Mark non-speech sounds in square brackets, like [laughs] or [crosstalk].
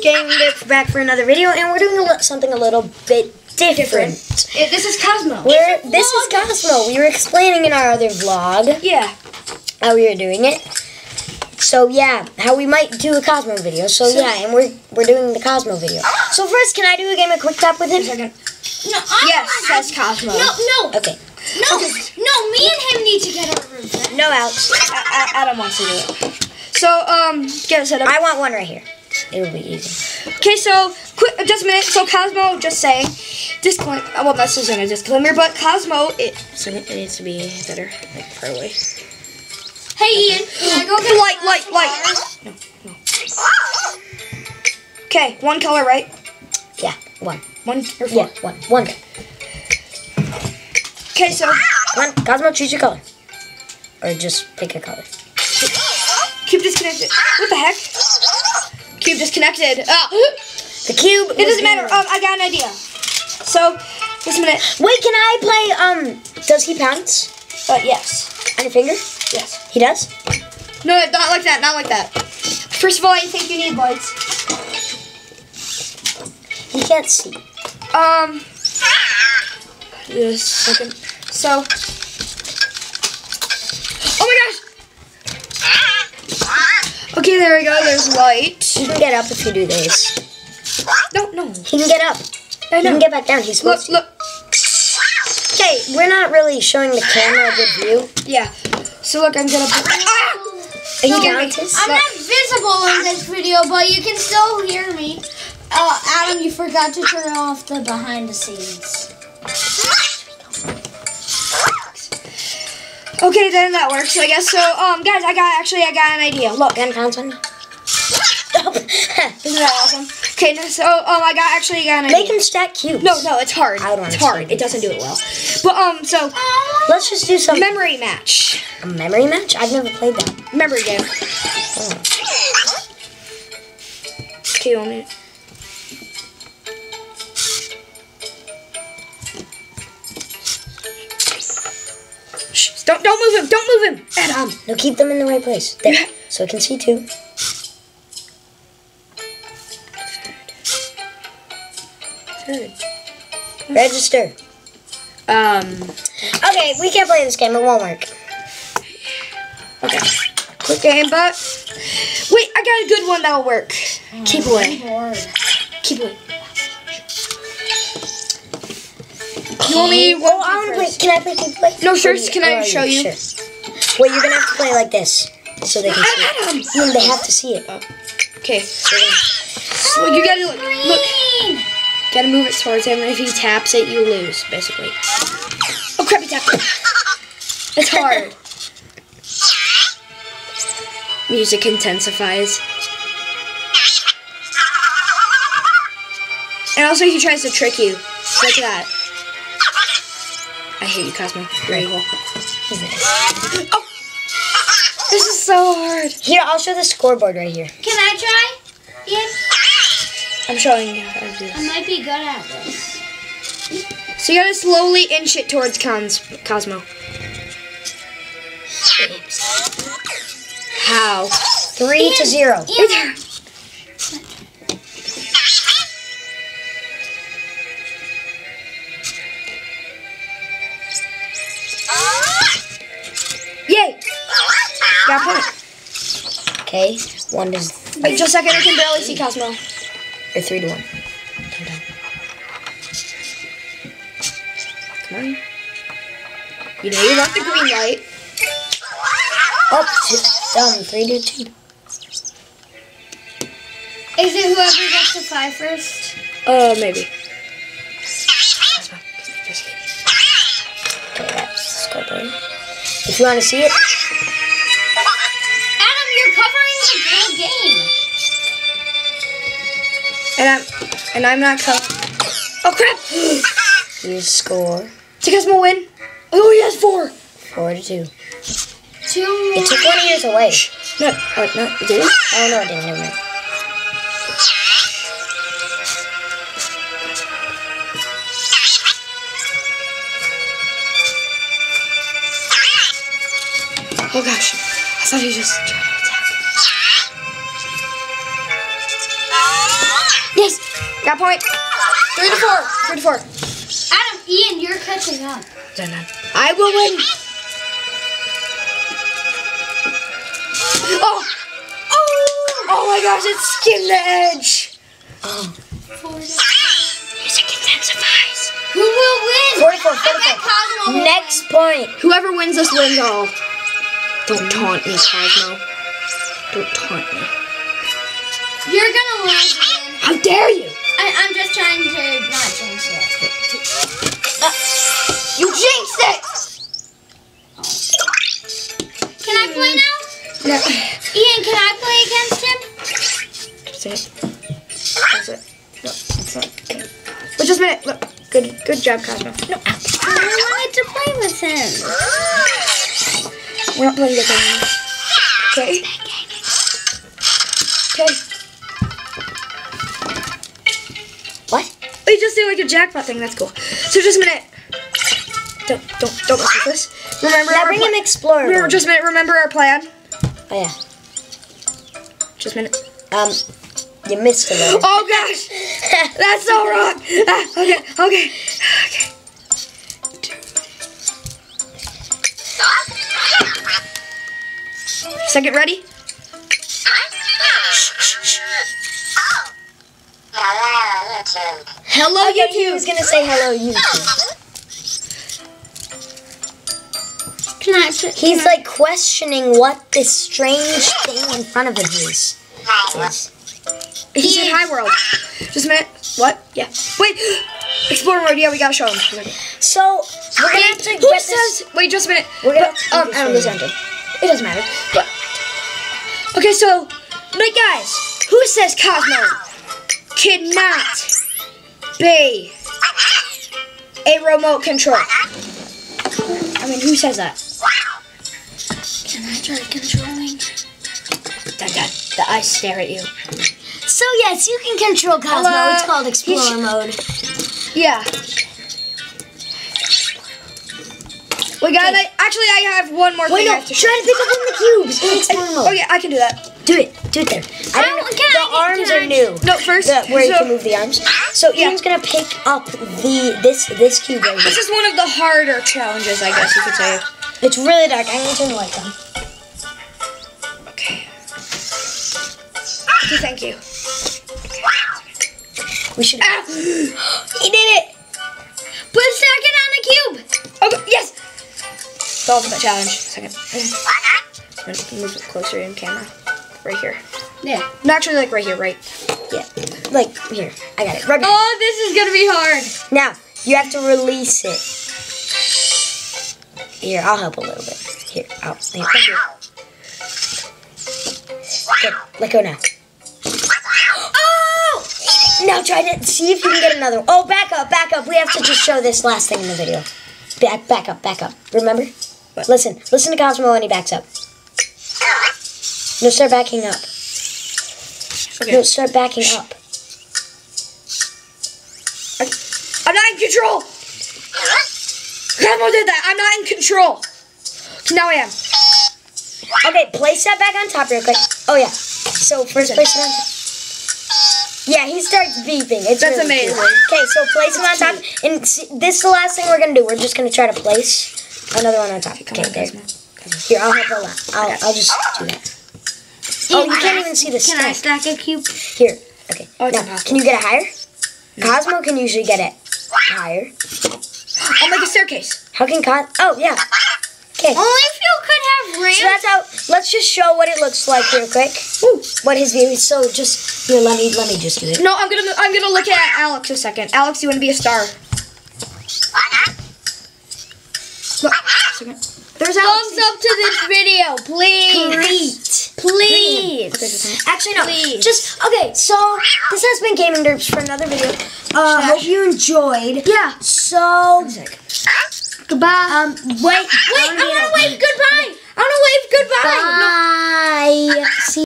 guys, Gang Dick back for another video, and we're doing a li- something a little bit different. It, this is Cozmo. We're, this is Cozmo. We were explaining in our other vlog Yeah. how we were doing it. So yeah, how we might do a Cozmo video. So, So- yeah, and we're we're doing the Cozmo video. So first, can I do a game of quick tap with him? Second. No, I Yes, wanna- Cozmo. No, no, Okay. no, no. Me and him need to get our room. No, Alex. A- A- Adam wants to do it. So, um, get it set up. I want one right here. It'll be easy. Okay, so quick, just a minute. So Cozmo, just saying, disclaimer. Well, this isn't a disclaimer, but Cozmo, it, so it needs to be better, like far away. Hey, Ian, can I go get Light, light, light. No, no. Okay, one color, right? Yeah, one. One or four. Yeah, one. One. Okay, so One. Cozmo, choose your color. Or just pick a color. Keep disconnected. What the heck? Cube disconnected. Ah. The cube. It doesn't matter. Um, I got an idea. So, just a minute. Wait, can I play? Um, does he pounce Uh, yes, on your finger? yes. He does. No, not like that. Not like that. First of all, I think you need lights. He can't see. Um. Just a second. So. Oh my gosh! Okay, there we go. There's light. He can get up if you do this. No, no. He can get up. I know. He can get back down. He's Look, supposed look. to. Okay, we're not really showing the camera a good view. Yeah. So look, I'm gonna put. Ah! He No, counts. I'm not visible in this video, but you can still hear me. Uh, Adam, you forgot to turn off the behind the scenes. Okay, then that works, I guess. So, um, guys, I got actually, I got an idea. Look, Can pounce on isn't that awesome? Okay, now, so um, I got actually got an Make idea. him stack cubes. No, no, it's hard. I wanna It's hard. It doesn't do it well. But um, so Let's just do some memory match, a memory match. I've never played that. memory game. Oh. Okay, want me? Shh, don't don't move him! Don't move him! Adam. No, keep them in the right place. There, so I can see too. Register. Um. Okay, we can't play this game. It won't work. Okay. Quick game, but wait, I got a good one that'll work. Keep away. Bored. Keep away. You want me? Oh, I want to play. Can I play? Can I play? No, sure, can I show you? Sure. Wait, you're gonna have to play like this so they can see it. Adam. No, they have to see it. Okay. So you gotta look. Look. Green. Gotta move it towards him, and if he taps it, you lose, basically. Oh crap! He tapped it. It's hard. Music intensifies. And also, he tries to trick you. Look at that. I hate you, Cozmo. You're evil. Oh! This is so hard. Here, I'll show the scoreboard right here. Can I try? Ian, I'm showing you how to do this. I might be good at this. So you gotta slowly inch it towards Cons Cozmo. How? Three to zero. Yay! Got a point. Okay, one to Wait just a second, I can barely see Cozmo. Or three to one. Come on. You know you want the green light. Oh, two, um, three to two. Is it whoever gets to five first? Uh, maybe. The scoreboard. If you want to see it, And I'm, and I'm not co- Oh crap! [gasps] you score Did Cozmo win? Oh, he has four. four to two. Two It took one of yours away. No, oh, no, it? Oh no, it didn't. Never mind. Oh gosh, I thought he just tried Yes. Got point. Three to four. Three to four. Adam, Ian, you're catching up. Done, done. I will win. Oh. Oh. Oh my gosh! It skimmed the edge. Oh. Music intensifies. Who will win? 44, I bet Cozmo will Next point. Whoever wins this wins all. Don't taunt me, Cozmo. Don't taunt me. You're gonna lose again. How dare you? I, I'm just trying to not jinx it. Uh, you jinxed it! Can I play now? No. Ian, can I play against him? That's it. That's it. No, that's not. Wait just a minute. Look. Good good job, Cozmo. No. I wanted to play with him. We're not playing this anymore. Okay. Okay. Do like a jackpot thing. That's cool. So just a minute. Don't don't don't mess with this. Remember Now our bring pla- him Explorer. Remember, just a minute. Remember our plan. Oh, yeah. Just a minute. Um, you missed a little. Oh gosh, [laughs] that's so wrong. Ah, okay, okay, okay. Second ready? Hello, he YouTube. was gonna say hello, YouTube. Can I? Can He's like questioning what this strange thing in front of him is. is. He said hi, world. Just a minute. What? Yeah. Wait. Explore mode. Yeah, we gotta show him. So we're gonna have to Who this. says? Wait, just a minute. We're gonna But, um, I don't do this. It doesn't matter. But okay, so, like, guys, who says Cozmo cannot be a remote control? I mean, who says that? Can I try controlling? Dun, dun. The eyes stare at you. So yes, you can control Cozmo. Hello? It's called Explorer mode. Yeah. We got. it. Actually, I have one more Wait, thing. I no, have to try to pick up one of the cubes [laughs] Explorer mode. Oh yeah, I can do that. Do it, do it there. I don't. Oh, can the I- arms are new. No, first. The, where you so- can move the arms. So. Ian's gonna pick up the this this cube right here. This is one of the harder challenges, I guess you could say. It's really dark. I'm gonna turn the light on. Okay. Okay, thank you. We should. Ah! [gasps] He did it. Put a second on the cube. Okay, yes! The ultimate challenge. Second. I'm [laughs] gonna move it closer in camera. Right here. Yeah. No, actually, like right here, right? Yeah. Like here. I got it. Oh, this is gonna be hard. Now you have to release it. Here, I'll help a little bit. Here, I'll. Here, right here. Good. Let go now. Oh! Now try to see if you can get another. one. Oh, back up, back up. We have to just show this last thing in the video. Back, back up, back up. Remember? Listen, listen to Cozmo when he backs up. No, start backing up. Okay. No, start backing up. I'm not in control. Grandma did that. I'm not in control. Now I am. Okay, place that back on top real quick. Oh yeah. So first place it on top. Yeah, he starts beeping. It's That's really amazing. cute. Okay, so place him on top. And see, this is the last thing we're gonna do. We're just gonna try to place another one on top. Come Okay. Cozmo. Here, I'll help a lot. I'll, I'll just do that. Oh, you can't even see the stack. Can I stack. a cube? Here. Okay. Oh, now, can you get it higher? Cozmo can usually get it higher. I'll make a staircase. How can Cos? Oh yeah. Okay. Only if you could have ramp. So that's how. Let's just show what it looks like real quick. Woo. What his view is. So just here. Let me let me just do it. No, I'm gonna I'm gonna look at Alex a second. Alex, you want to be a star? Look, second. There's Alex. Thumbs up to this video, please. Great. Please. Okay, just a minute. Actually, no. Please. Just okay. So this has been Gaming Derps for another video. Uh, hope you enjoyed. Yeah. So Goodbye. um, wait. Wait, I want to wave goodbye. I want to wave goodbye. Bye. See.